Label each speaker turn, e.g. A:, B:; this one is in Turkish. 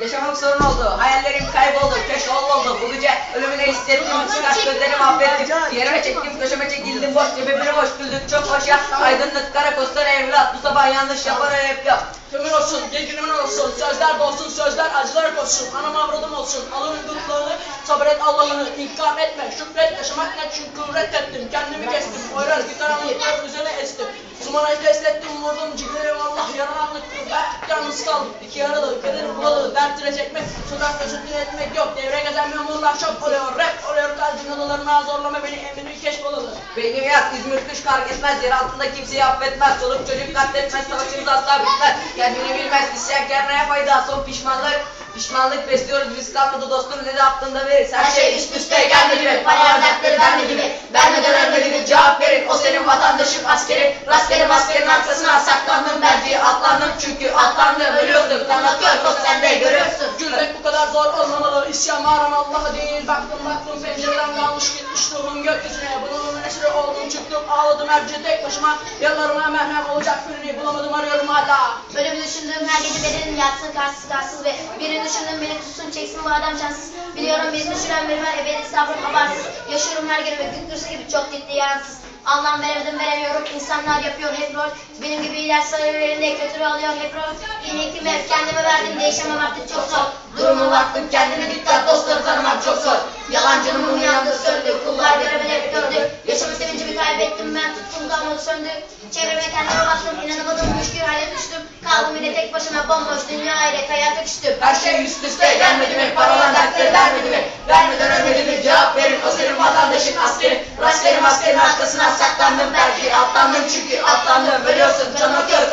A: Yaşamak sorun oldu. Hayallerim kayboldu. Keşke olmadı. Bu gece ölümünü hissettim. Çıkar gözlerimi affettim. Yerime çektim. Köşeme çekildim. Boş cebimini boş güldük. Çok hoş ya. Aydınlık kara kostar evlat. Bu sabah yanlış yapar hep yap.
B: Kömür olsun, gecinin olsun, sözler dolsun, sözler acılar olsun, anam avradım olsun, alın gıklarını, sabret Allah'ını, inkar etme, şükret, yaşamak ne çünkü reddettim, kendimi kestim, oyraz gitarımı üzerine estim, Zumanayı teslettim, vurdum, ciğerim Allah yaralanlıktır, ben yalnız kaldım, iki yaralı, kaderim bulalı, dert ile çekmek, sokakta sütün etmek yok, devre gezen memurlar çok oluyor, rap oluyor, kalbin odalarına zorlama beni, emrimi keşfolalı.
A: Beynim yat, İzmir kış kar kesmez, yer altında kimseyi affetmez, çoluk çocuk katletmez, savaşımız asla bitmez, kendini bilmez, isyan neye fayda, son pişmanlık, pişmanlık besliyoruz, biz. Kalmadı dostum ne de yaptığında verir, her şey üst üste gelmedi mi, paralar dertleri vermedi mi, vermeden ölmedi mi, cevap o senin vatandaşın askeri, rastgele maskenin arkasına saklandım, belki atlandım çünkü atlandım, ölüyordum, tanıtıyor, kod sende görüyorsun.
B: Gülmek bu kadar zor olmamalı. İsyan bağıran Allah'a değil. Baktım baktım pencereden kalmış gitmiş ruhum gökyüzüne. Bunun esiri oldum çıktım ağladım herce tek başıma. Yıllarıma merhem olacak birini bulamadım arıyorum hala.
C: Ölümü düşündüğüm her gece bedenim yatsın karsız karsız ve birini düşündüm beni tutsun çeksin bu adam şanssız. Biliyorum beni düşüren biri var ebedi sabrım abarsız. Yaşıyorum her gün kırsı gibi çok ciddi yaransız. Anlam veremedim veremiyorum insanlar yapıyor hep rol Benim gibi ilaç sayılarında kötü alıyor hep rol İyilikimi hep kendime verdim değişemem artık çok zor.
A: Durumu baktım kendine dikkat dostları tanımak çok zor. Yalancının mumu yandı söndü, kullar
C: görevini hep gördü Yaşama sevincimi kaybettim ben tuttum kalmadı söndü. Çevreme kendime baktım inanamadım müşkül hale düştüm. Kaldım yine tek başıma bomboş dünya ile hayata küstüm
A: Her şey üst üste gelmedi mi? Paralar dertleri vermedi mi? Vermeden Maskenin arkasına saklandım belki. Atlandım çünkü atlandım. Ölüyorsun canım akıyor